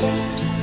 day.